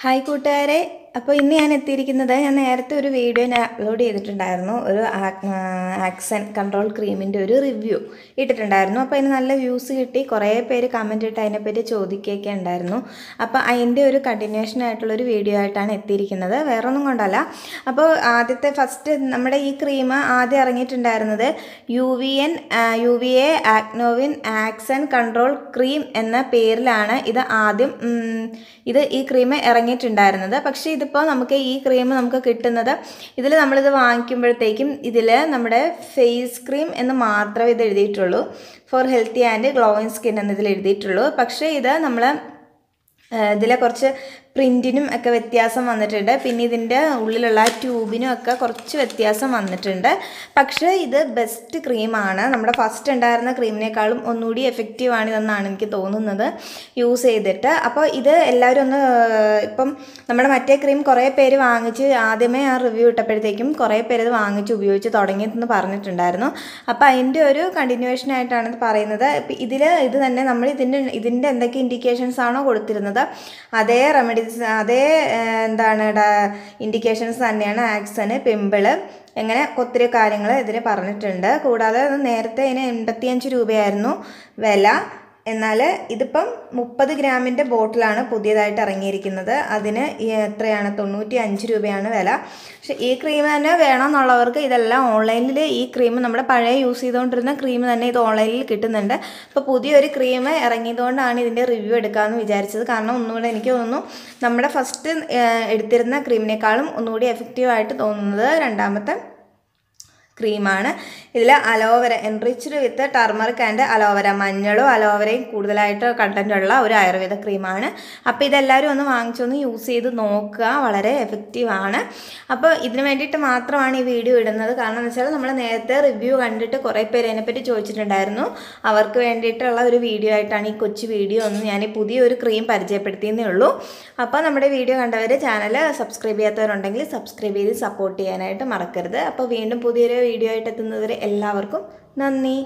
Hi കൂട്ടുകാരെ. അപ്പോൾ ഇന്ന് ഞാൻ എത്തിയിരിക്കുന്നത് ഞാൻ നേരത്തെ ഒരു വീഡിയോ ഞാൻ അപ്ലോഡ് ചെയ്തിട്ടുണ്ടായിരുന്നു. ഒരു ആക്സൻ കൺട്രോൾ ക്രീമിന്റെ ഒരു റിവ്യൂ ഇട്ടിട്ടുണ്ടായിരുന്നു. അപ്പോൾ അതിന് നല്ല വ്യൂസ് കിട്ടി. കുറേ പേര് കമന്റ് ഇട്ട് അതിനെപ്പറ്റി ചോദിക്കുകയൊക്കെ ഉണ്ടായിരുന്നു. അപ്പോൾ അതിന്റെ ഒരു കണ്ടിന്യൂഷൻ ആയിട്ടുള്ള ഒരു വീഡിയോ ആയിട്ടാണ് എത്തിയിരിക്കുന്നത്. വേറെ ഒന്നും കൊണ്ടല്ല. അപ്പോൾ ആദ്യത്തെ ഫസ്റ്റ് നമ്മുടെ ഈ ക്രീം ആദ്യം ഇറങ്ങിയിട്ടുണ്ടായിരുന്നത് U V N U V A Acnovin action control cream എന്ന പേരിലാണ് ഇത് ആദ്യം ഇത് ഈ ക്രീം ഇറങ്ങിയിട്ടുണ്ടായിരുന്നത് പക്ഷേ ഇതിപ്പോൾ നമുക്ക് ഈ ക്രീം നമുക്ക് കിട്ടുന്നത് ഇതിൽ നമ്മളിത് വാങ്ങിക്കുമ്പോഴത്തേക്കും ഇതിൽ നമ്മുടെ ഫേസ് ക്രീം എന്ന് മാത്രമേ ഇത് എഴുതിയിട്ടുള്ളൂ. For healthy and glowing skin എന്ന് എഴുതിയിട്ടുള്ളൂ. പക്ഷേ ഇത് നമ്മൾ ഇതിലെ കുറച്ച് പ്രിന്റിനും ഒക്കെ വ്യത്യാസം വന്നിട്ടുണ്ട്. പിന്നെ ഇതിന്റെ ഉള്ളിലുള്ള ട്യൂബിനും ഒക്കെ കുറച്ച് വ്യത്യാസം വന്നിട്ടുണ്ട്. പക്ഷേ ഇത് ബെസ്റ്റ് ക്രീമാണ് നമ്മുടെ ഫസ്റ്റ് ഉണ്ടായിരുന്ന ക്രീമിനേക്കാളും ഒന്നുകൂടി എഫക്റ്റീവ് ആണ് ഇതെന്നാണ് എനിക്ക് തോന്നുന്നത് യൂസ് ചെയ്തിട്ട്. അപ്പോൾ ഇത് എല്ലാവരും ഒന്ന് ഇപ്പം നമ്മുടെ മറ്റേ ക്രീം കുറേ പേര് വാങ്ങിച്ച് ആദ്യമേ ആ റിവ്യൂ ഇട്ടപ്പോഴത്തേക്കും കുറേ പേര് ഇത് വാങ്ങിച്ച് ഉപയോഗിച്ച് തുടങ്ങിയെന്ന് പറഞ്ഞിട്ടുണ്ടായിരുന്നു. അപ്പോൾ അതിന്റെ ഒരു കണ്ടിന്യൂവേഷൻ ആയിട്ടാണ് ഇത് പറയുന്നത്. ഇതിൽ ഇത് തന്നെ നമ്മൾ ഇതിന്റെ ഇതിന്റെ എന്തൊക്കെ ഇൻഡിക്കേഷൻസ് ആണോ കൊടുത്തിരുന്നത് അതേ റെമഡീസ് അതേ എന്താണ് ഇൻഡിക്കേഷൻസ് തന്നെയാണ് ആക്സന് പിമ്പിൾ എങ്ങനെ ഒത്തിരി കാര്യങ്ങൾ ഇതിന് പറഞ്ഞിട്ടുണ്ട്. കൂടാതെ നേരത്തെ ഇതിന് എൺപത്തിയഞ്ച് രൂപയായിരുന്നു വില. എന്നാൽ ഇതിപ്പം മുപ്പത് ഗ്രാമിന്റെ ബോട്ടിലാണ് പുതിയതായിട്ട് ഇറങ്ങിയിരിക്കുന്നത്. അതിന് എത്രയാണ്? തൊണ്ണൂറ്റി അഞ്ച് രൂപയാണ് വില. പക്ഷെ ഈ ക്രീം തന്നെ വേണമെന്നുള്ളവർക്ക് ഇതെല്ലാം ഓൺലൈനിൽ ഈ ക്രീം നമ്മുടെ പഴയ യൂസ് ചെയ്തുകൊണ്ടിരുന്ന ക്രീം തന്നെ ഇത് ഓൺലൈനിൽ കിട്ടുന്നുണ്ട്. അപ്പോൾ പുതിയൊരു ക്രീം ഇറങ്ങിയതുകൊണ്ടാണ് ഇതിന്റെ റിവ്യൂ എടുക്കാമെന്ന് വിചാരിച്ചത്. കാരണം ഒന്നുകൂടെ എനിക്ക് തോന്നുന്നു നമ്മുടെ ഫസ്റ്റ് എടുത്തിരുന്ന ക്രീമിനേക്കാളും ഒന്നുകൂടി എഫക്റ്റീവായിട്ട് തോന്നുന്നത് രണ്ടാമത്തെ ക്രീമാണ്. ഇതിൽ aloe vera enriched with turmeric and aloe vera മഞ്ഞളും അലോവരയും കൂടുതലായിട്ട് ഉള്ള ഒരു ആയുർവേദ ക്രീമാണ്. അപ്പോൾ ഇതെല്ലാവരും ഒന്ന് വാങ്ങിച്ചൊന്ന് യൂസ് ചെയ്ത് നോക്കുക. വളരെ എഫക്റ്റീവാണ് അപ്പോൾ ഇതിന് വേണ്ടിയിട്ട് മാത്രമാണ് ഈ വീഡിയോ ഇടുന്നത്. കാരണം എന്ന് വെച്ചാൽ നമ്മൾ നേരത്തെ റിവ്യൂ കണ്ടിട്ട് കുറേ പേര് അതിനെപ്പറ്റി ചോദിച്ചിട്ടുണ്ടായിരുന്നു. അവർക്ക് വേണ്ടിയിട്ടുള്ള ഒരു വീഡിയോ ആയിട്ടാണ് ഈ കൊച്ചു വീഡിയോ ഒന്ന് ഞാൻ ഈ പുതിയൊരു ക്രീം പരിചയപ്പെടുത്തിയെന്നേ ഉള്ളൂ. അപ്പോൾ നമ്മുടെ വീഡിയോ കണ്ടവർ ചാനൽ സബ്സ്ക്രൈബ് ചെയ്യാത്തവരുണ്ടെങ്കിൽ സബ്സ്ക്രൈബ് ചെയ്ത് സപ്പോർട്ട് ചെയ്യാനായിട്ട് മറക്കരുത്. അപ്പോൾ വീണ്ടും പുതിയൊരു വീഡിയോ ആയിട്ട് എത്തുന്നവരെ എല്ലാവർക്കും നന്ദി.